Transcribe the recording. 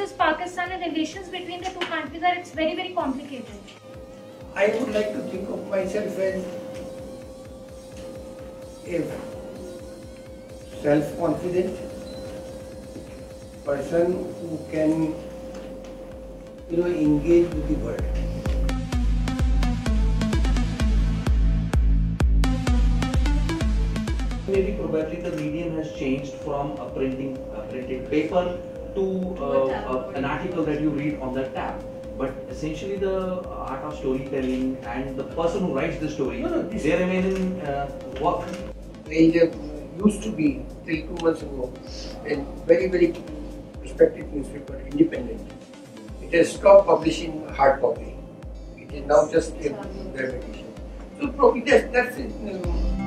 versus Pakistan and relations between the two countries are it's very very complicated. I would like to think of myself as a self-confident person who can, you know, engage with the world. Maybe probably the medium has changed from a printing a printed paper to uh, uh, an article that you read on that tab. But essentially, the art of storytelling and the person who writes the story, No, no, this- they remain in uh, work. There used to be, till two months ago, a very, very respected newspaper, Independent. It has stopped publishing hard copy. It is now just a web edition. So probably that's, that's it. um,